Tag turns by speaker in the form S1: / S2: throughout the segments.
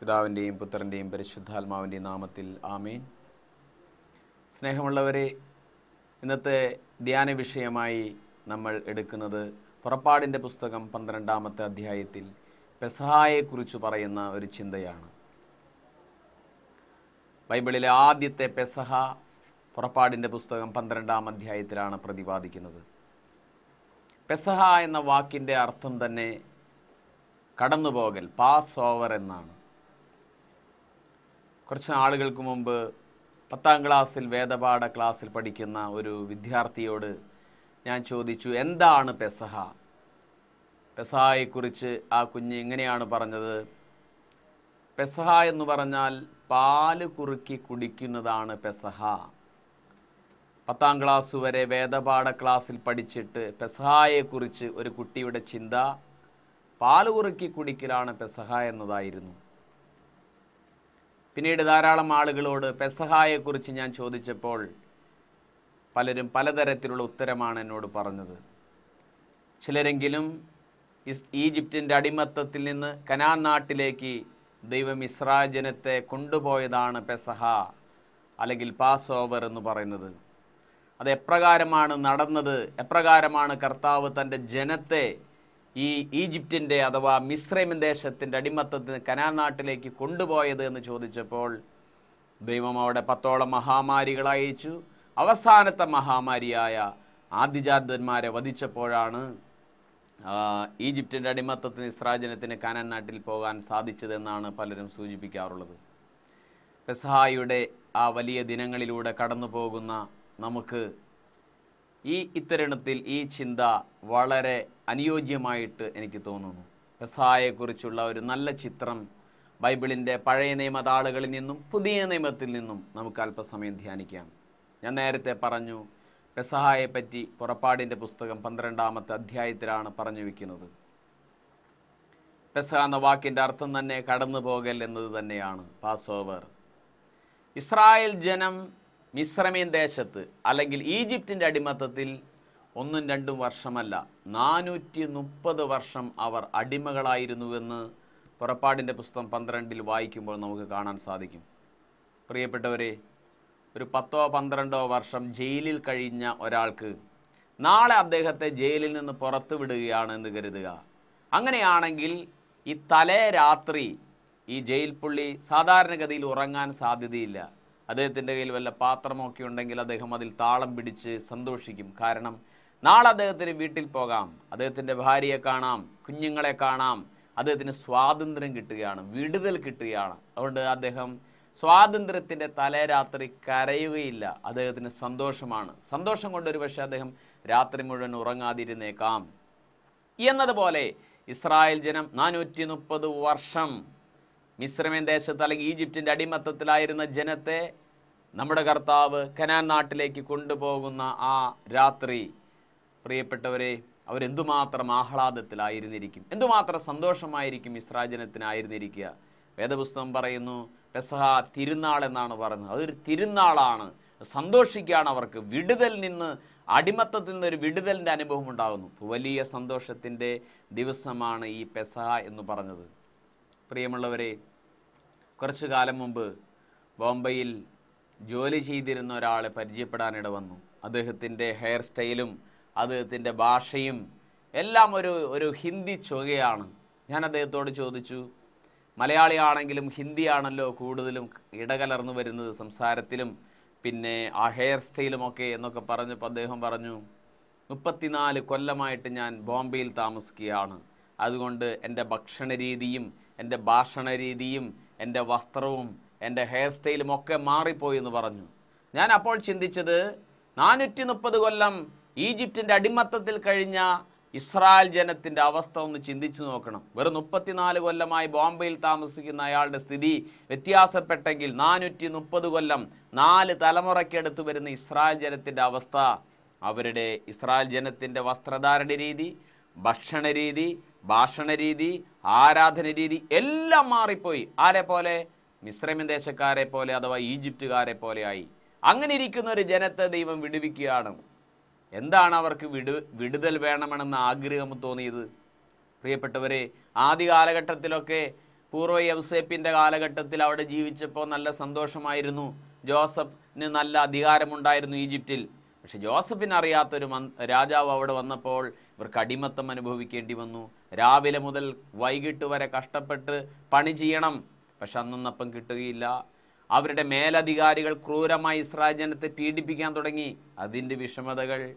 S1: പിതാവിന്റെയും പുത്രന്റെയും പരിശുദ്ധാത്മാവിന്റെയും നാമത്തിൽ ആമേൻ. സ്നേഹമുള്ളവരെ ഇന്നത്തെ ധ്യാന വിഷയമായി നമ്മൾ എടുക്കുന്നത് പുറപ്പാടിന്റെ പുസ്തകം പന്ത്രണ്ടാമത്തെ അധ്യായത്തിൽ പെസഹായെക്കുറിച്ച് പറയുന്ന ഒരു ചിന്തയാണ്. ബൈബിളിലെ ആദ്യത്തെ പെസഹ പുറപ്പാടിന്റെ പുസ്തകം പന്ത്രണ്ടാം അധ്യായത്തിലാണ് പ്രതിപാദിക്കുന്നത്. പെസഹ എന്ന വാക്കിന്റെ അർത്ഥം തന്നെ കടന്നുപോകൽ പാസ് ഓവർ എന്നാണ്. കുറച്ച് നാളുകൾക്ക് മുമ്പ് പത്താം ക്ലാസ്സിൽ വേദപാഠ ക്ലാസ്സിൽ പഠിക്കുന്ന ഒരു വിദ്യാർത്ഥിയോട് ഞാൻ ചോദിച്ചു എന്താണ് പെസഹ? പെസഹയെക്കുറിച്ച് ആ കുഞ്ഞ് ഇങ്ങനെയാണ് പറഞ്ഞത്? പെസഹ എന്ന് പറഞ്ഞാൽ പാൽ കുറുക്കി കുടിക്കുന്നതാണ് പെസഹ. പത്താം ക്ലാസ് വരെ വേദപാഠ ക്ലാസ്സിൽ പഠിച്ചിട്ട് പെസഹായെക്കുറിച്ച് ഒരു കുട്ടിയുടെ ചിന്ത പാൽ കുറുക്കി കുടിക്കലാണ് പെസഹ എന്നതായിരുന്നു. പിന്നീട് ധാരാളം ആളുകളോട് പെസഹായെക്കുറിച്ച് ഞാൻ ചോദിച്ചപ്പോൾ പലരും പലതരത്തിലുള്ള ഉത്തരമാണ് എന്നോട് പറഞ്ഞത്. ചിലരെങ്കിലും ഈജിപ്തിന്റെ അടിമത്തത്തിൽ നിന്ന് കനാൻ നാട്ടിലേക്ക് ദൈവം ഇസ്രാജനത്തെ ജനത്തെ കൊണ്ടുപോയതാണ് പെസഹ അല്ലെങ്കിൽ പാസ് ഓവർ എന്ന് പറയുന്നത്. അത് എപ്രകാരമാണ് നടന്നത്? എപ്രകാരമാണ് കർത്താവ് തന്റെ ജനത്തെ ഈ ഈജിപ്തിന്റെ അഥവാ മിശ്രൈമൻ ദേശത്തിന്റെ അടിമത്തത്തിന് കനാൽ നാട്ടിലേക്ക് കൊണ്ടുപോയത് എന്ന് ചോദിച്ചപ്പോൾ ദൈവം അവിടെ പത്തോളം മഹാമാരികൾ അയച്ചു. അവസാനത്തെ മഹാമാരിയായ ആദിജാതന്മാരെ വധിച്ചപ്പോഴാണ് ഈജിപ്തിന്റെ അടിമത്തത്തിന് ഇസ്രാജനത്തിന് കനാൻ നാട്ടിൽ പോകാൻ സാധിച്ചതെന്നാണ് പലരും സൂചിപ്പിക്കാറുള്ളത്. പെസഹായുടെ ആ വലിയ ദിനങ്ങളിലൂടെ കടന്നു പോകുന്ന നമുക്ക് ഈ ഇത്തരുണത്തിൽ ഈ ചിന്ത വളരെ അനുയോജ്യമായിട്ട് എനിക്ക് തോന്നുന്നു. പെസഹായെക്കുറിച്ചുള്ള ഒരു നല്ല ചിത്രം ബൈബിളിന്റെ പഴയ നിയമതാളുകളിൽ നിന്നും പുതിയ നിയമത്തിൽ നിന്നും നമുക്ക് അല്പസമയം ധ്യാനിക്കാം. ഞാൻ നേരത്തെ പറഞ്ഞു പെസഹായെപ്പറ്റി പുറപ്പാടിന്റെ പുസ്തകം പന്ത്രണ്ടാമത്തെ അധ്യായത്തിലാണ് പറഞ്ഞു വയ്ക്കുന്നത് പെസഹ എന്ന വാക്കിന്റെ അർത്ഥം തന്നെ കടന്നു പോകൽ എന്നത് തന്നെയാണ് പാസ് ഓവർ ഇസ്രായേൽ ജനം മിശ്രമീൻ ദേശത്ത് അല്ലെങ്കിൽ ഈജിപ്തിന്റെ അടിമത്തത്തിൽ ഒന്നും രണ്ടും വർഷമല്ല നാനൂറ്റി മുപ്പത് വർഷം അവർ അടിമകളായിരുന്നുവെന്ന് പുറപ്പാടിന്റെ പുസ്തകം പന്ത്രണ്ടിൽ വായിക്കുമ്പോൾ നമുക്ക് കാണാൻ സാധിക്കും. പ്രിയപ്പെട്ടവരെ ഒരു പത്തോ പന്ത്രണ്ടോ വർഷം ജയിലിൽ കഴിഞ്ഞ ഒരാൾക്ക് നാളെ അദ്ദേഹത്തെ ജയിലിൽ നിന്ന് പുറത്തു വിടുകയാണ് എന്ന് കരുതുക. അങ്ങനെയാണെങ്കിൽ ഈ തലേ രാത്രി ഈ ജയിൽ പുള്ളി സാധാരണഗതിയിൽ ഉറങ്ങാൻ സാധ്യതയില്ല. അദ്ദേഹത്തിന്റെ കയ്യിൽ വല്ല പാത്രമൊക്കെ ഉണ്ടെങ്കിൽ അദ്ദേഹം അതിൽ താളം പിടിച്ച് സന്തോഷിക്കും. കാരണം നാളെ അദ്ദേഹത്തിന് വീട്ടിൽ പോകാം. അദ്ദേഹത്തിന്റെ ഭാര്യയെ കാണാം. കുഞ്ഞുങ്ങളെ കാണാം. അദ്ദേഹത്തിന് സ്വാതന്ത്ര്യം കിട്ടുകയാണ്. വിടുതൽ കിട്ടുകയാണ്. അതുകൊണ്ട് അദ്ദേഹം സ്വാതന്ത്ര്യത്തിന്റെ തലേ രാത്രി കരയുകയില്ല. അദ്ദേഹത്തിന് സന്തോഷമാണ്. സന്തോഷം കൊണ്ട് ഒരു പക്ഷേ അദ്ദേഹം രാത്രി മുഴുവൻ ഉറങ്ങാതിരുന്നേക്കാം. എന്നതുപോലെ ഇസ്രായേൽ ജനം നാനൂറ്റി വർഷം മിശ്രമേൻ ദേശത്ത് അല്ലെങ്കിൽ ഈജിപ്തിന്റെ അടിമത്തത്തിലായിരുന്ന ജനത്തെ നമ്മുടെ കർത്താവ് കനാൻ നാട്ടിലേക്ക് കൊണ്ടുപോകുന്ന ആ രാത്രി പ്രിയപ്പെട്ടവരെ അവരെന്തുമാത്രം ആഹ്ലാദത്തിലായിരുന്നിരിക്കും? എന്തുമാത്രം സന്തോഷമായിരിക്കും ഇസ്രാജനത്തിനായിരുന്നിരിക്കുക വേദപുസ്തകം പറയുന്നു പെസഹ തിരുനാൾ എന്നാണ് പറയുന്നത്. അതൊരു തിരുനാളാണ്. സന്തോഷിക്കുകയാണ് അവർക്ക്. വിടുതൽ നിന്ന് അടിമത്തത്തിൽ നിന്ന് ഒരു വിടുതലിന്റെ അനുഭവം ഉണ്ടാകുന്നു. വലിയ സന്തോഷത്തിന്റെ ദിവസമാണ് ഈ പെസഹ എന്ന് പറഞ്ഞത്. പ്രിയമുള്ളവരെ കുറച്ചു കാലം മുമ്പ് ബോംബെയിൽ ജോലി ചെയ്തിരുന്ന ഒരാളെ പരിചയപ്പെടാനിട വന്നു അദ്ദേഹത്തിന്റെ ഹെയർ സ്റ്റൈലും അദ്ദേഹത്തിന്റെ ഭാഷയും എല്ലാം ഒരു ഒരു ഹിന്ദി ചുകയാണ്. ഞാൻ അദ്ദേഹത്തോട് ചോദിച്ചു മലയാളിയാണെങ്കിലും ഹിന്ദിയാണല്ലോ കൂടുതലും ഇടകലർന്നു വരുന്നത് സംസാരത്തിലും പിന്നെ ആ ഹെയർ സ്റ്റൈലുമൊക്കെ എന്നൊക്കെ പറഞ്ഞപ്പോൾ അദ്ദേഹം പറഞ്ഞു മുപ്പത്തിനാല് കൊല്ലമായിട്ട് ഞാൻ ബോംബെയിൽ താമസിക്കുകയാണ്. അതുകൊണ്ട് എന്റെ ഭക്ഷണ രീതിയും എന്റെ ഭാഷണ രീതിയും എന്റെ വസ്ത്രവും എന്റെ ഹെയർ സ്റ്റൈലും ഒക്കെ മാറിപ്പോയി എന്ന് പറഞ്ഞു. ഞാൻ അപ്പോൾ ചിന്തിച്ചത് നാനൂറ്റി മുപ്പത് കൊല്ലം ഈജിപ്തിന്റെ അടിമത്തത്തിൽ കഴിഞ്ഞ ഇസ്രായേൽ ജനത്തിന്റെ അവസ്ഥ ഒന്ന് ചിന്തിച്ചു നോക്കണം. വെറും മുപ്പത്തിനാല് കൊല്ലമായി ബോംബെയിൽ താമസിക്കുന്ന അയാളുടെ സ്ഥിതി വ്യത്യാസപ്പെട്ടെങ്കിൽ നാനൂറ്റി മുപ്പത് കൊല്ലം നാല് തലമുറയ്ക്കെടുത്തു വരുന്ന ഇസ്രായേൽ ജനത്തിന്റെ അവസ്ഥ അവരുടെ ഇസ്രായേൽ ജനത്തിന്റെ വസ്ത്രധാരണ രീതി ഭക്ഷണ രീതി ഭാഷണ രീതി ആരാധന രീതി എല്ലാം മാറിപ്പോയി. ആരെ പോലെ? മിശ്രമ ദേശക്കാരെ പോലെ അഥവാ ഈജിപ്തുകാരെ പോലെയായി. അങ്ങനെ ഇരിക്കുന്ന ഒരു ജനത്തെ ദൈവം വിടുവിക്കുകയാണ്. എന്താണ് അവർക്ക് വിടു വിടുതൽ വേണമെന്ന ആഗ്രഹം തോന്നിയത്? പ്രിയപ്പെട്ടവരെ ആദ്യ കാലഘട്ടത്തിലൊക്കെ പൂർവ യൗസേപ്പിന്റെ കാലഘട്ടത്തിൽ അവിടെ ജീവിച്ചപ്പോൾ നല്ല സന്തോഷമായിരുന്നു. ജോസഫിന് നല്ല അധികാരമുണ്ടായിരുന്നു ഈജിപ്തിൽ. പക്ഷെ ജോസഫിന് അറിയാത്തൊരു മൻ- രാജാവ് അവിടെ വന്നപ്പോൾ ഇവർക്ക് അടിമത്തം അനുഭവിക്കേണ്ടി വന്നു. രാവിലെ മുതൽ വൈകിട്ട് വരെ കഷ്ടപ്പെട്ട് പണി ചെയ്യണം. പക്ഷെ അന്നൊന്നപ്പം കിട്ടുകയില്ല. അവരുടെ മേലധികാരികൾ ക്രൂരമായി ഇസ്രായേൽ പീഡിപ്പിക്കാൻ തുടങ്ങി. അതിന്റെ വിഷമതകൾ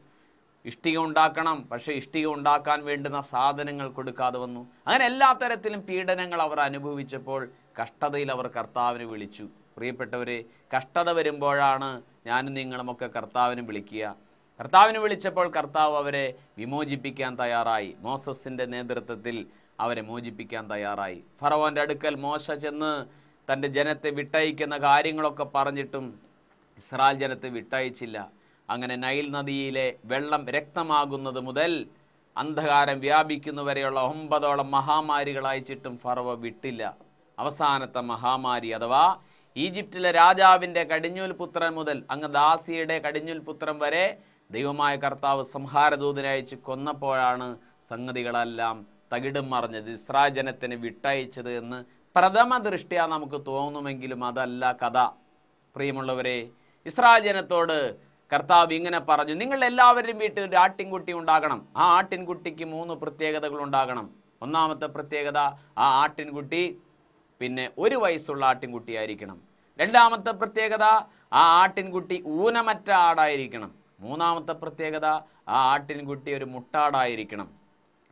S1: ഇഷ്ടിക ഉണ്ടാക്കണം. പക്ഷേ ഇഷ്ടിക ഉണ്ടാക്കാൻ വേണ്ടുന്ന സാധനങ്ങൾ കൊടുക്കാതെ വന്നു. അങ്ങനെ എല്ലാ തരത്തിലും പീഡനങ്ങൾ അവർ അനുഭവിച്ചപ്പോൾ കഷ്ടതയിൽ അവർ കർത്താവിനെ വിളിച്ചു. പ്രിയപ്പെട്ടവരെ കഷ്ടത വരുമ്പോഴാണ് ഞാനും നിങ്ങളുമൊക്കെ കർത്താവിനെ വിളിക്കുക. കർത്താവിനെ വിളിച്ചപ്പോൾ കർത്താവ് അവരെ വിമോചിപ്പിക്കാൻ തയ്യാറായി. മോസസിന്റെ നേതൃത്വത്തിൽ അവരെ മോചിപ്പിക്കാൻ തയ്യാറായി. ഫറവോന്റെ അടുക്കൽ മോശ ചെന്ന് തന്റെ ജനത്തെ വിട്ടയക്കുന്ന കാര്യങ്ങളൊക്കെ പറഞ്ഞിട്ടും ഇസ്രായേൽ ജനത്തെ വിട്ടയച്ചില്ല. അങ്ങനെ നൈൽ നദിയിലെ വെള്ളം രക്തമാകുന്നത് മുതൽ അന്ധകാരം വ്യാപിക്കുന്നവരെയുള്ള ഒമ്പതോളം മഹാമാരികൾ അയച്ചിട്ടും ഫറവ വിട്ടില്ല. അവസാനത്തെ മഹാമാരി അഥവാ ഈജിപ്തിലെ രാജാവിന്റെ കടിഞ്ഞൂൽ പുത്രൻ മുതൽ അങ്ങ് ദാസിയുടെ കടിഞ്ഞൂൽ പുത്രൻ വരെ ദൈവമായ കർത്താവ് സംഹാരദൂതനയച്ച് കൊന്നപ്പോഴാണ് സംഗതികളെല്ലാം തകിടും മറിഞ്ഞത്. ഇസ്രാജനത്തിന് വിട്ടയച്ചത് എന്ന് പ്രഥമ ദൃഷ്ടിയാ നമുക്ക് തോന്നുമെങ്കിലും അതല്ല കഥ. പ്രിയമുള്ളവരെ ഇസ്രാജനത്തോട് കർത്താവ് ഇങ്ങനെ പറഞ്ഞു നിങ്ങൾ എല്ലാവരും വീട്ടിൽ ഒരു ആട്ടിൻകുട്ടി ഉണ്ടാകണം. ആ ആട്ടിൻകുട്ടിക്ക് മൂന്ന് പ്രത്യേകതകൾ ഉണ്ടാകണം. ഒന്നാമത്തെ പ്രത്യേകത ആ ആട്ടിൻകുട്ടി പിന്നെ ഒരു വയസ്സുള്ള ആട്ടിൻകുട്ടി ആയിരിക്കണം രണ്ടാമത്തെ പ്രത്യേകത ആ ആട്ടിൻകുട്ടി ഊനമറ്റ ആടായിരിക്കണം. മൂന്നാമത്തെ പ്രത്യേകത ആ ആട്ടിൻകുട്ടി ഒരു മുട്ടാടായിരിക്കണം.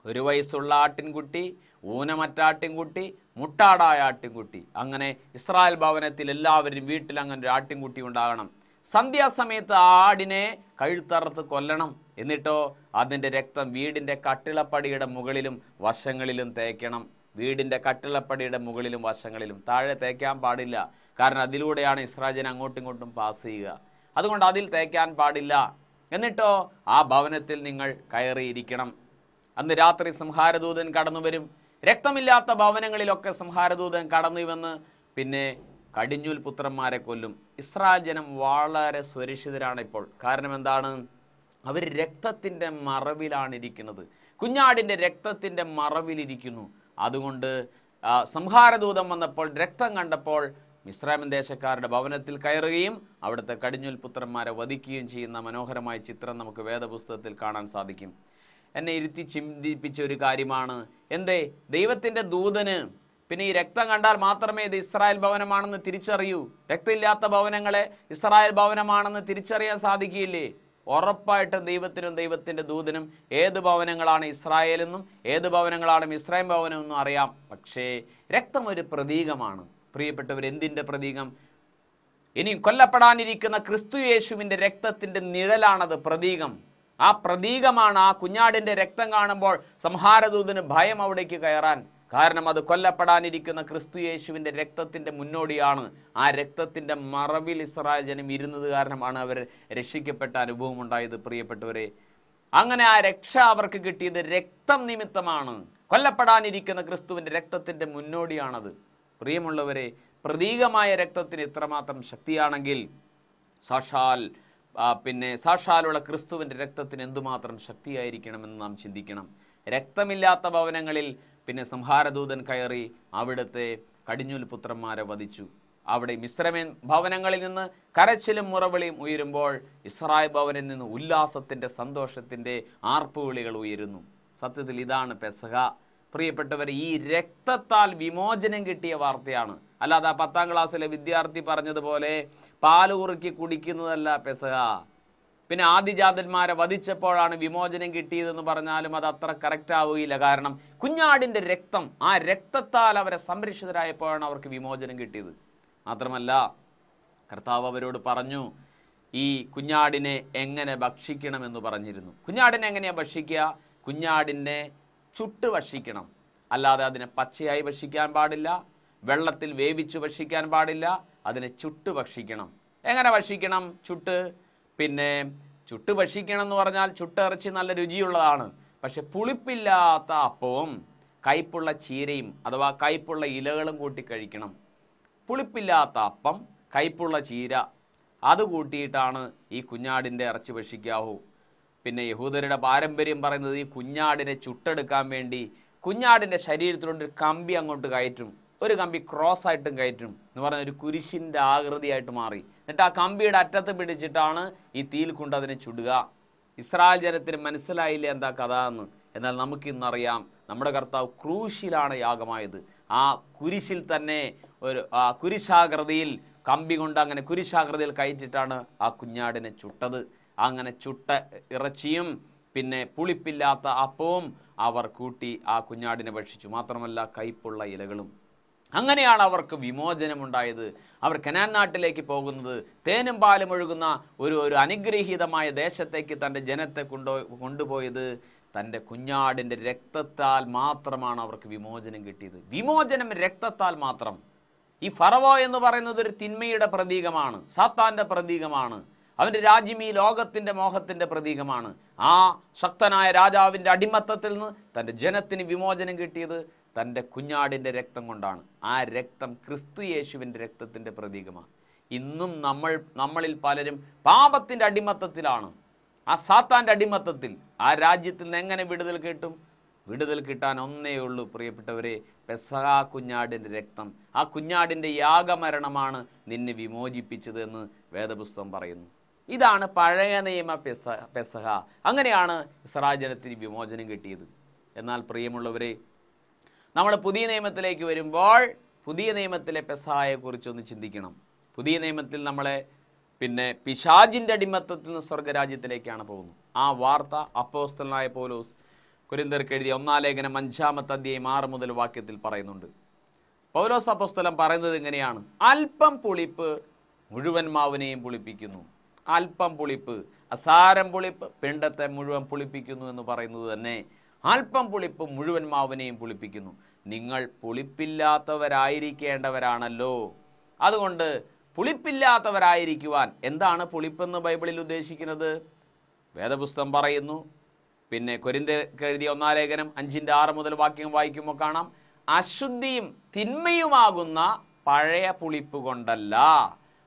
S1: ഒരു വയസ്സുള്ള ആട്ടിൻകുട്ടി ഊനമറ്റാട്ടിൻകുട്ടി മുട്ടാടായ ആട്ടിൻകുട്ടി. അങ്ങനെ ഇസ്രായേൽ ഭവനത്തിൽ എല്ലാവരും വീട്ടിൽ അങ്ങനെ ഒരു ആട്ടിൻകുട്ടി ഉണ്ടാകണം. സന്ധ്യാസമയത്ത് ആ ആടിനെ കഴുത്തറുത്ത് കൊല്ലണം. എന്നിട്ടോ അതിന്റെ രക്തം വീടിന്റെ കട്ടിളപ്പടിയുടെ മുകളിലും വശങ്ങളിലും തേക്കണം. വീടിന്റെ കട്ടിളപ്പടിയുടെ മുകളിലും വശങ്ങളിലും. താഴെ തേക്കാൻ പാടില്ല. കാരണം അതിലൂടെയാണ് ഇസ്രാജൻ അങ്ങോട്ടും ഇങ്ങോട്ടും പാസ് ചെയ്യുക. അതുകൊണ്ട് അതിൽ തേക്കാൻ പാടില്ല. എന്നിട്ടോ ആ ഭവനത്തിൽ നിങ്ങൾ കയറിയിരിക്കണം. അന്ന് രാത്രി സംഹാരദൂതൻ കടന്നു വരും. രക്തമില്ലാത്ത ഭവനങ്ങളിലൊക്കെ സംഹാരദൂതൻ കടന്നു വന്ന് പിന്നെ കടിഞ്ഞൂൽ പുത്രന്മാരെ കൊല്ലും. ഇസ്രായേൽ ജനം വളരെ സുരക്ഷിതരാണ് ഇപ്പോൾ. കാരണം എന്താണ്? അവർ രക്തത്തിന്റെ മറവിലാണ് ഇരിക്കുന്നത്. കുഞ്ഞാടിന്റെ രക്തത്തിന്റെ മറവിലിരിക്കുന്നു. അതുകൊണ്ട് സംഹാരദൂതം വന്നപ്പോൾ രക്തം കണ്ടപ്പോൾ മിശ്രാമൻ ദേശക്കാരുടെ ഭവനത്തിൽ കയറുകയും അവിടുത്തെ കടിഞ്ഞുൽ പുത്രന്മാരെ വധിക്കുകയും ചെയ്യുന്ന മനോഹരമായ ചിത്രം നമുക്ക് വേദപുസ്തകത്തിൽ കാണാൻ സാധിക്കും. എന്നെ ഇരുത്തി ചിന്തിപ്പിച്ച ഒരു കാര്യമാണ്. എന്തേ? ദൈവത്തിന്റെ ദൂതന്. പിന്നെ ഈ രക്തം കണ്ടാൽ മാത്രമേ ഇത് ഇസ്രായേൽ ഭവനമാണെന്ന് തിരിച്ചറിയൂ. രക്തമില്ലാത്ത ഭവനങ്ങളെ ഇസ്രായേൽ ഭവനമാണെന്ന് തിരിച്ചറിയാൻ സാധിക്കില്ലേ ഉറപ്പായിട്ടും ദൈവത്തിനും ദൈവത്തിന്റെ ദൂതനും ഏത് ഭവനങ്ങളാണ് ഇസ്രായേലെന്നും ഏത് ഭവനങ്ങളാണ് ഇസ്രായേൽ ഭവനമെന്നും അറിയാം. പക്ഷേ രക്തം ഒരു പ്രതീകമാണ്. പ്രിയപ്പെട്ടവർ എന്തിന്റെ പ്രതീകം? ഇനി കൊല്ലപ്പെടാനിരിക്കുന്ന ക്രിസ്തു യേശുവിന്റെ രക്തത്തിന്റെ നിഴലാണത് പ്രതീകം. ആ പ്രതീകമാണ് ആ കുഞ്ഞാടിന്റെ രക്തം കാണുമ്പോൾ സംഹാരദൂതന് ഭയം അവിടേക്ക് കയറാൻ. കാരണം അത് കൊല്ലപ്പെടാനിരിക്കുന്ന ക്രിസ്തു യേശുവിന്റെ രക്തത്തിന്റെ മുന്നോടിയാണ്. ആ രക്തത്തിന്റെ മറവിൽ ഇസ്രായേൽ ജനം ഇരുന്നത് കാരണമാണ് അവർ രക്ഷിക്കപ്പെട്ട അനുഭവം ഉണ്ടായത് പ്രിയപ്പെട്ടവരെ. അങ്ങനെ ആ രക്ഷ അവർക്ക് കിട്ടിയത് രക്തം നിമിത്തമാണ്. കൊല്ലപ്പെടാനിരിക്കുന്ന ക്രിസ്തുവിന്റെ രക്തത്തിന്റെ മുന്നോടിയാണത്. പ്രിയമുള്ളവരെ പ്രതീകമായ രക്തത്തിന് ഇത്രമാത്രം ശക്തിയാണെങ്കിൽ സാക്ഷാൽ പിന്നെ സാക്ഷാലുള്ള ക്രിസ്തുവിന്റെ രക്തത്തിന് എന്തുമാത്രം ശക്തിയായിരിക്കണമെന്ന് നാം ചിന്തിക്കണം. രക്തമില്ലാത്ത ഭവനങ്ങളിൽ പിന്നെ സംഹാരദൂതൻ കയറി അവിടുത്തെ കടിഞ്ഞൂൽ പുത്രന്മാരെ വധിച്ചു. അവിടെ മിശ്രമേൻ ഭവനങ്ങളിൽ നിന്ന് കരച്ചിലും മുറവിളിയും ഉയരുമ്പോൾ ഇസ്രായേൽ ഭവനിൽ നിന്ന് ഉല്ലാസത്തിന്റെ സന്തോഷത്തിന്റെ ആർപ്പുവിളികൾ ഉയരുന്നു. സത്യത്തിൽ ഇതാണ് പെസഹ. പ്രിയപ്പെട്ടവർ ഈ രക്തത്താൽ വിമോചനം കിട്ടിയ വാർത്തയാണ്. അല്ലാതെ ആ പത്താം ക്ലാസ്സിലെ വിദ്യാർത്ഥി പറഞ്ഞതുപോലെ പാൽ ഉറുക്കി കുടിക്കുന്നതല്ല പെസഹ. പിന്നെ ആദിജാതന്മാരെ വധിച്ചപ്പോഴാണ് വിമോചനം കിട്ടിയതെന്ന് പറഞ്ഞാലും അത് അത്ര കറക്റ്റ് ആവുകയില്ല. കാരണം കുഞ്ഞാടിന്റെ രക്തം ആ രക്തത്താൽ അവരെ സംരക്ഷിതരായപ്പോഴാണ് അവർക്ക് വിമോചനം കിട്ടിയത്. മാത്രമല്ല കർത്താവ് അവരോട് പറഞ്ഞു ഈ കുഞ്ഞാടിനെ എങ്ങനെ ഭക്ഷിക്കണമെന്ന് പറഞ്ഞിരുന്നു. കുഞ്ഞാടിനെ എങ്ങനെയാ ഭക്ഷിക്കുക? കുഞ്ഞാടിനെ ചുട്ട് ഭക്ഷിക്കണം. അല്ലാതെ അതിനെ പച്ചയായി ഭക്ഷിക്കാൻ പാടില്ല വെള്ളത്തിൽ വേവിച്ച് ഭക്ഷിക്കാൻ പാടില്ല അതിനെ ചുട്ട് ഭക്ഷിക്കണം. എങ്ങനെ ഭക്ഷിക്കണം? ചുട്ട്. പിന്നെ ചുട്ട് ഭക്ഷിക്കണം എന്ന് പറഞ്ഞാൽ ചുട്ടിറച്ചി നല്ല രുചിയുള്ളതാണ്. പക്ഷെ പുളിപ്പില്ലാത്ത അപ്പവും കയ്പുള്ള ചീരയും അഥവാ കയ്പുള്ള ഇലകളും കൂട്ടി കഴിക്കണം. പുളിപ്പില്ലാത്ത അപ്പം കയ്പുള്ള ചീര അത് കൂട്ടിയിട്ടാണ് ഈ കുഞ്ഞാടിന്റെ ഇറച്ചി ഭക്ഷിക്കാവൂ. പിന്നെ യഹൂദരുടെ പാരമ്പര്യം പറയുന്നത് ഈ കുഞ്ഞാടിനെ ചുട്ടെടുക്കാൻ വേണ്ടി കുഞ്ഞാടിന്റെ ശരീരത്തിലുണ്ട് ഒരു കമ്പി അങ്ങോട്ട് കയറ്റും. ഒരു കമ്പി ക്രോസ് ആയിട്ടും കയറ്റും എന്ന് പറഞ്ഞ ഒരു കുരിശിന്റെ ആകൃതിയായിട്ട് മാറി. എന്നിട്ട് ആ കമ്പിയുടെ അറ്റത്ത് പിടിച്ചിട്ടാണ് ഈ തീയിൽ കൊണ്ട് അതിനെ ചുടുക. ഇസ്രായേൽ ജനത്തിന് മനസ്സിലായില്ല എന്താ കഥ എന്ന്? എന്നാൽ നമുക്കിന്നറിയാം നമ്മുടെ കർത്താവ് ക്രൂശിലാണ് യാഗമായത്. ആ കുരിശിൽ തന്നെ ഒരു ആ കുരിശാകൃതിയിൽ കമ്പി കൊണ്ട് അങ്ങനെ കുരിശാകൃതിയിൽ കയറ്റിട്ടാണ് ആ കുഞ്ഞാടിനെ ചുട്ടത്. അങ്ങനെ ചുട്ട ഇറച്ചിയും പിന്നെ പുളിപ്പില്ലാത്ത അപ്പവും അവർ കൂട്ടി ആ കുഞ്ഞാടിനെ ഭക്ഷിച്ചു. മാത്രമല്ല കയ്പുള്ള ഇലകളും. അങ്ങനെയാണ് അവർക്ക് വിമോചനമുണ്ടായത്. അവർ കനാൻ നാട്ടിലേക്ക് പോകുന്നത്. തേനും പാലും ഒഴുകുന്ന ഒരു ഒരു അനുഗ്രഹീതമായ ദേശത്തേക്ക് തന്റെ ജനത്തെ കൊണ്ടോ കൊണ്ടുപോയത് തന്റെ കുഞ്ഞാടിന്റെ രക്തത്താൽ മാത്രമാണ് അവർക്ക് വിമോചനം കിട്ടിയത്. വിമോചനം രക്തത്താൽ മാത്രം. ഈ ഫറവോ എന്ന് പറയുന്നത് ഒരു തിന്മയുടെ പ്രതീകമാണ്. സാത്താന്റെ പ്രതീകമാണ്. അവന്റെ രാജ്യം ഈ ലോകത്തിന്റെ മോഹത്തിന്റെ പ്രതീകമാണ്. ആ ശക്തനായ രാജാവിന്റെ അടിമത്തത്തിൽ നിന്ന് തന്റെ ജനത്തിന് വിമോചനം കിട്ടിയത് തന്റെ കുഞ്ഞാടിന്റെ രക്തം കൊണ്ടാണ്. ആ രക്തം ക്രിസ്തു യേശുവിന്റെ രക്തത്തിന്റെ പ്രതീകമാണ്. ഇന്നും നമ്മൾ നമ്മളിൽ പലരും പാപത്തിന്റെ അടിമത്തത്തിലാണ്. ആ സാത്താന്റെ അടിമത്തത്തിൽ ആ രാജ്യത്തിൽ നിന്ന് എങ്ങനെ വിടുതൽ കിട്ടും? വിടുതൽ കിട്ടാൻ ഒന്നേ ഉള്ളൂ പ്രിയപ്പെട്ടവരെ. പെസഹാ കുഞ്ഞാടിന്റെ രക്തം. ആ കുഞ്ഞാടിന്റെ യാഗമരണമാണ് നിന്നെ വിമോചിപ്പിച്ചതെന്ന് വേദപുസ്തകം പറയുന്നു. ഇതാണ് പഴയ നിയമ പെസ പെസഹ. അങ്ങനെയാണ് ഇസ്രായേൽ ജനത്തിന് വിമോചനം കിട്ടിയത്. എന്നാൽ പ്രിയമുള്ളവരെ നമ്മൾ പുതിയ നിയമത്തിലേക്ക് വരുമ്പോൾ പുതിയ നിയമത്തിലെ പെസഹായെക്കുറിച്ചൊന്ന് ചിന്തിക്കണം. പുതിയ നിയമത്തിൽ നമ്മളെ പിന്നെ പിശാജിന്റെ അടിമത്തത്തിൽ നിന്ന് സ്വർഗരാജ്യത്തിലേക്കാണ് പോകുന്നത്. ആ വാർത്ത അപ്പോസ്തലനായ പോലോസ് കുരിന്തർക്ക് എഴുതിയ ഒന്നാം ലേഖനം അഞ്ചാമത്തെ അധ്യായം ആറ് മുതൽ വാക്യത്തിൽ പറയുന്നുണ്ട്. പൗലോസ് അപ്പോസ്തലം പറയുന്നത് ഇങ്ങനെയാണ്. അല്പം പുളിപ്പ് മുഴുവൻ മാവിനെയും പുളിപ്പിക്കുന്നു. അല്പം പുളിപ്പ്. അസാരം പുളിപ്പ് പിണ്ടത്തെ മുഴുവൻ പുളിപ്പിക്കുന്നു എന്ന് പറയുന്നത് തന്നെ അല്പം പുളിപ്പ് മുഴുവൻ മാവിനെയും പുളിപ്പിക്കുന്നു. നിങ്ങൾ പുളിപ്പില്ലാത്തവരായിരിക്കേണ്ടവരാണല്ലോ. അതുകൊണ്ട് പുളിപ്പില്ലാത്തവരായിരിക്കുവാൻ എന്താണ് പുളിപ്പെന്ന് ബൈബിളിൽ ഉദ്ദേശിക്കുന്നത്? വേദപുസ്തകം പറയുന്നു. പിന്നെ കൊരിന്ത എഴുതിയ ഒന്നാം ലേഖനം അഞ്ചിന്റെ ആറ് മുതൽ വാക്യം വായിക്കുമ്പോൾ കാണാം. അശുദ്ധിയും തിന്മയുമാകുന്ന പഴയ പുളിപ്പ് കൊണ്ടല്ല.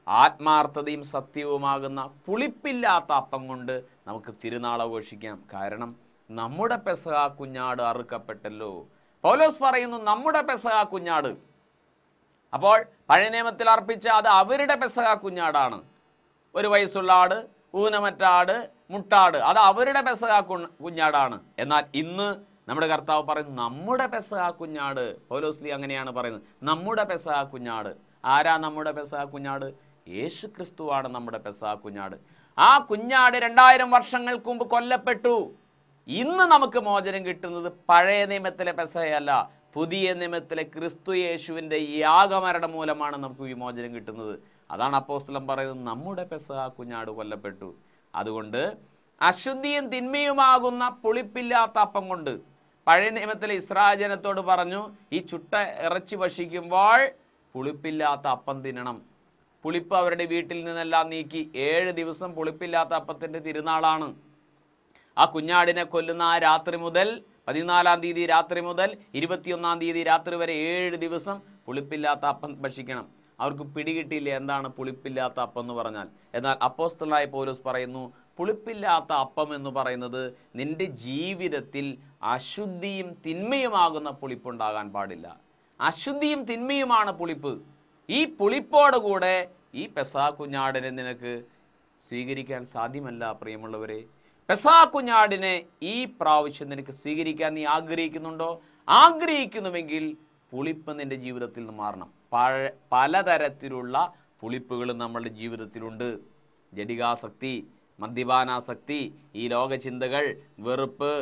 S1: ആത്മാർത്ഥതയും സത്യവുമാകുന്ന പുളിപ്പില്ലാത്ത അപ്പം കൊണ്ട് നമുക്ക് തിരുനാൾ ആഘോഷിക്കാം. കാരണം നമ്മുടെ പെസഹ കുഞ്ഞാട് അറുക്കപ്പെട്ടല്ലോ. പൗലോസ് പറയുന്നു നമ്മുടെ പെസഹ കുഞ്ഞാട്. അപ്പോൾ പഴയ നിയമത്തിൽ അർപ്പിച്ച അത് അവരുടെ പെസഹ കുഞ്ഞാടാണ്. ഒരു വയസ്സുള്ള ആട് ഊനമറ്റ ആട് മുട്ടാട് അത് അവരുടെ പെസഹ കുഞ്ഞാടാണ്. എന്നാൽ ഇന്ന് നമ്മുടെ കർത്താവ് പറയുന്നു നമ്മുടെ പെസഹ കുഞ്ഞാട്. പൗലോസ്ലി അങ്ങനെയാണ് പറയുന്നത് നമ്മുടെ പെസഹ കുഞ്ഞാട്. ആരാ നമ്മുടെ പെസഹ കുഞ്ഞാട്? യേശു ക്രിസ്തുവാണ് നമ്മുടെ പെസാ കുഞ്ഞാട്. ആ കുഞ്ഞാട് രണ്ടായിരം വർഷങ്ങൾക്ക് മുമ്പ് കൊല്ലപ്പെട്ടു. ഇന്ന് നമുക്ക് മോചനം കിട്ടുന്നത് പഴയ നിയമത്തിലെ പെസയല്ല. പുതിയ നിയമത്തിലെ ക്രിസ്തു യേശുവിന്റെ യാഗമരണം മൂലമാണ് നമുക്ക് വിമോചനം കിട്ടുന്നത്. അതാണ് അപ്പോസ്തലം പറയുന്നത് നമ്മുടെ പെസഹ കുഞ്ഞാട് കൊല്ലപ്പെട്ടു. അതുകൊണ്ട് അശുദ്ധിയും തിന്മയുമാകുന്ന പുളിപ്പില്ലാത്ത അപ്പം കൊണ്ട് പഴയ നിയമത്തിലെ ഇസ്രാജനത്തോട് പറഞ്ഞു ഈ ചുട്ട ഇറച്ചി ഭക്ഷിക്കുമ്പോൾ പുളിപ്പില്ലാത്ത അപ്പം തിന്നണം. പുളിപ്പ് അവരുടെ വീട്ടിൽ നിന്നെല്ലാം നീക്കി. ഏഴ് ദിവസം പുളിപ്പില്ലാത്ത അപ്പത്തിന്റെ തിരുനാളാണ്. ആ കുഞ്ഞാടിനെ കൊല്ലുന്ന ആ രാത്രി മുതൽ പതിനാലാം തീയതി രാത്രി മുതൽ ഇരുപത്തിയൊന്നാം തീയതി രാത്രി വരെ ഏഴ് ദിവസം പുളിപ്പില്ലാത്ത അപ്പം ഭക്ഷിക്കണം. അവർക്ക് പിടികിട്ടിയില്ല എന്താണ് പുളിപ്പില്ലാത്ത അപ്പം എന്ന് പറഞ്ഞാൽ. എന്നാൽ അപ്പോസ്തലായ പൗലോസ് പറയുന്നു പുളിപ്പില്ലാത്ത അപ്പം എന്ന് പറയുന്നത് നിന്റെ ജീവിതത്തിൽ അശുദ്ധിയും തിന്മയുമാകുന്ന പുളിപ്പുണ്ടാകാൻ പാടില്ല. അശുദ്ധിയും തിന്മയുമാണ് പുളിപ്പ്. ഈ പുളിപ്പോടുകൂടെ ഈ പെസാ കുഞ്ഞാടിനെ നിനക്ക് സ്വീകരിക്കാൻ സാധ്യമല്ല പ്രിയമുള്ളവരെ. പെസാ കുഞ്ഞാടിനെ ഈ പ്രാവശ്യം നിനക്ക് സ്വീകരിക്കാൻ നീ ആഗ്രഹിക്കുന്നുണ്ടോ? ആഗ്രഹിക്കുന്നുവെങ്കിൽ പുളിപ്പ് നിന്റെ ജീവിതത്തിൽ നിന്ന് മാറണം. പഴ പലതരത്തിലുള്ള പുളിപ്പുകൾ നമ്മളുടെ ജീവിതത്തിലുണ്ട്. ജടികാസക്തി മദ്യപാനാസക്തി ഈ ലോകചിന്തകൾ വെറുപ്പ്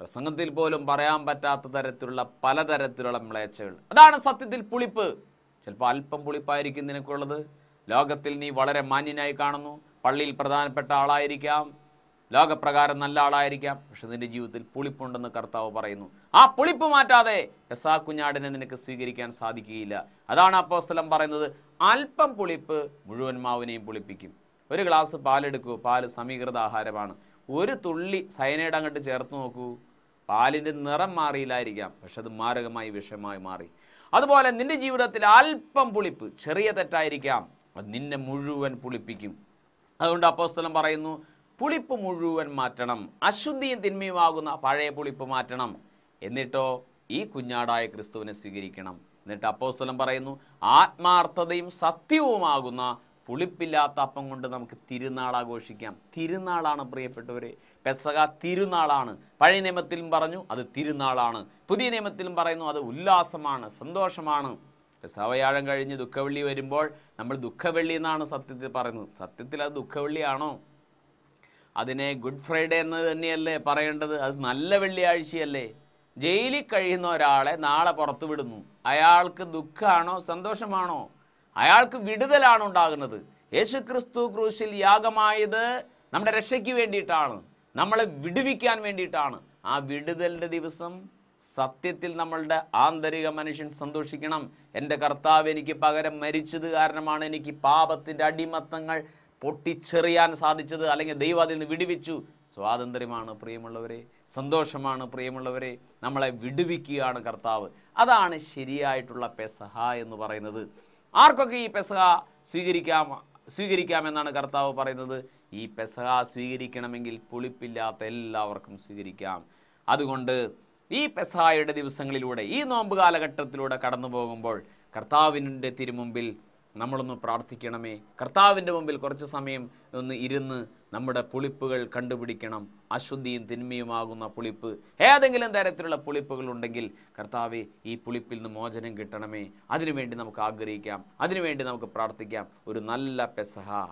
S1: പ്രസംഗത്തിൽ പോലും പറയാൻ പറ്റാത്ത തരത്തിലുള്ള പലതരത്തിലുള്ള മ്ലേച്ഛകൾ. അതാണ് സത്യത്തിൽ പുളിപ്പ്. ചിലപ്പോൾ അല്പം പുളിപ്പായിരിക്കും നിനക്കുള്ളത്. ലോകത്തിൽ നീ വളരെ മാന്യനായി കാണുന്നു. പള്ളിയിൽ പ്രധാനപ്പെട്ട ആളായിരിക്കാം. ലോകപ്രകാരം നല്ല ആളായിരിക്കാം. പക്ഷെ നിന്റെ ജീവിതത്തിൽ പുളിപ്പുണ്ടെന്ന് കർത്താവ് പറയുന്നു. ആ പുളിപ്പ് മാറ്റാതെ എസാ കുഞ്ഞാടിനെ നിനക്ക് സ്വീകരിക്കാൻ സാധിക്കുകയില്ല. അതാണ് അപ്പോസ്തലം പറയുന്നത്. അല്പം പുളിപ്പ് മുഴുവൻ മാവിനെയും പുളിപ്പിക്കും. ഒരു ഗ്ലാസ് പാലെടുക്കൂ. പാൽ സമീകൃത ആഹാരമാണ്. ഒരു തുള്ളി സയനൈഡ് അങ്ങോട്ട് ചേർത്ത് നോക്കൂ. പാലിന്റെ നിറം മാറിയില്ലായിരിക്കാം. പക്ഷെ അത് മാരകമായി വിഷമായി മാറി. അതുപോലെ നിന്റെ ജീവിതത്തിൽ അല്പം പുളിപ്പ് ചെറിയ തെറ്റായിരിക്കാം. അത് നിന്നെ മുഴുവൻ പുളിപ്പിക്കും. അതുകൊണ്ട് അപ്പോസ്തലം പറയുന്നു പുളിപ്പ് മുഴുവൻ മാറ്റണം അശുദ്ധിയും തിന്മയുമാകുന്ന പഴയ പുളിപ്പ് മാറ്റണം. എന്നിട്ടോ ഈ കുഞ്ഞാടായ ക്രിസ്തുവിനെ സ്വീകരിക്കണം. എന്നിട്ട് അപ്പോസ്തലം പറയുന്നു ആത്മാർത്ഥതയും സത്യവുമാകുന്ന പുളിപ്പില്ലാത്ത അപ്പം കൊണ്ട് നമുക്ക് തിരുനാൾ ആഘോഷിക്കാം. തിരുനാളാണ് പ്രിയപ്പെട്ടവരെ. പെസക തിരുനാളാണ്. പഴയ നിയമത്തിലും പറഞ്ഞു അത് തിരുനാളാണ്. പുതിയ നിയമത്തിലും പറയുന്നു അത് ഉല്ലാസമാണ് സന്തോഷമാണ്. പെസവയാഴം കഴിഞ്ഞ് ദുഃഖവെള്ളി വരുമ്പോൾ നമ്മൾ ദുഃഖവെള്ളി എന്നാണ് സത്യത്തിൽ പറയുന്നത്. സത്യത്തിൽ അത് ദുഃഖവെള്ളിയാണോ? അതിനെ ഗുഡ് ഫ്രൈഡേ എന്ന് തന്നെയല്ലേ പറയേണ്ടത്? അത് നല്ല വെള്ളിയാഴ്ചയല്ലേ? ജയിലിൽ കഴിയുന്ന ഒരാളെ നാളെ പുറത്തു വിടുന്നു അയാൾക്ക് ദുഃഖമാണോ സന്തോഷമാണോ? അയാൾക്ക് വിടുതലാണ് ഉണ്ടാകുന്നത് യേശു ക്രിസ്തു ക്രൂശിൽ യാഗമായത് നമ്മുടെ രക്ഷയ്ക്ക് വേണ്ടിയിട്ടാണ്. നമ്മളെ വിടുവിക്കാൻ വേണ്ടിയിട്ടാണ്. ആ വിടുതലിന്റെ ദിവസം സത്യത്തിൽ നമ്മളുടെ ആന്തരിക മനുഷ്യൻ സന്തോഷിക്കണം. എന്റെ കർത്താവ് എനിക്ക് പകരം മരിച്ചത് കാരണമാണ് എനിക്ക് പാപത്തിന്റെ അടിമത്തങ്ങൾ പൊട്ടിച്ചെറിയാൻ സാധിച്ചത്. അല്ലെങ്കിൽ ദൈവം അതിൽ നിന്ന് വിടുവിച്ചു. സ്വാതന്ത്ര്യമാണ് പ്രിയമുള്ളവരെ. സന്തോഷമാണ് പ്രിയമുള്ളവരെ. നമ്മളെ വിടുവിക്കുകയാണ് കർത്താവ്. അതാണ് ശരിയായിട്ടുള്ള പെസഹ എന്ന് പറയുന്നത്. ആർക്കൊക്കെ ഈ പെസഹ സ്വീകരിക്കാം സ്വീകരിക്കാമെന്നാണ് കർത്താവ് പറയുന്നത്? ഈ പെസഹ സ്വീകരിക്കണമെങ്കിൽ പുളിപ്പില്ലാത്ത എല്ലാവർക്കും സ്വീകരിക്കാം. അതുകൊണ്ട് ഈ പെസഹായുടെ ദിവസങ്ങളിലൂടെ ഈ നോമ്പ് കാലഘട്ടത്തിലൂടെ കടന്നു പോകുമ്പോൾ കർത്താവിന്റെ തിരുമുമ്പിൽ നമ്മളൊന്ന് പ്രാർത്ഥിക്കണമേ. കർത്താവിന്റെ മുമ്പിൽ കുറച്ച് സമയം ഒന്ന് ഇരുന്ന് നമ്മുടെ പുളിപ്പുകൾ കണ്ടുപിടിക്കണം. അശുദ്ധിയും തിന്മയുമാകുന്ന പുളിപ്പ്. ഏതെങ്കിലും തരത്തിലുള്ള പുളിപ്പുകൾ ഉണ്ടെങ്കിൽ കർത്താവെ ഈ പുളിപ്പിൽ നിന്ന് മോചനം കിട്ടണമേ. അതിനുവേണ്ടി നമുക്ക് ആഗ്രഹിക്കാം. അതിനുവേണ്ടി നമുക്ക് പ്രാർത്ഥിക്കാം. ഒരു നല്ല പെസഹ.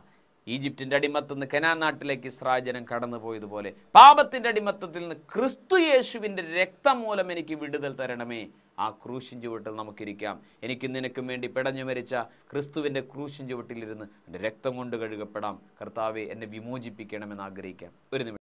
S1: ഈജിപ്തിന്റെ അടിമത്തു നിന്ന് കനാൻ നാട്ടിലേക്ക് ഇസ്രാജനം കടന്നുപോയതുപോലെ കടന്നു പോയതുപോലെ പാപത്തിന്റെ അടിമത്തത്തിൽ നിന്ന് ക്രിസ്തു യേശുവിന്റെ രക്തം മൂലം എനിക്ക് വിടുതൽ തരണമേ. ആ ക്രൂശിൻ ചുവട്ടിൽ നമുക്കിരിക്കാം. എനിക്ക് നിനക്കും വേണ്ടി പെടഞ്ഞു മരിച്ച ക്രിസ്തുവിന്റെ ക്രൂശിൻ ചുവട്ടിലിരുന്ന് എന്റെ രക്തം കൊണ്ട് കഴുകപ്പെടാം. കർത്താവെ എന്നെ വിമോചിപ്പിക്കണമെന്ന് ആഗ്രഹിക്കാം. ഒരു നിമിഷം.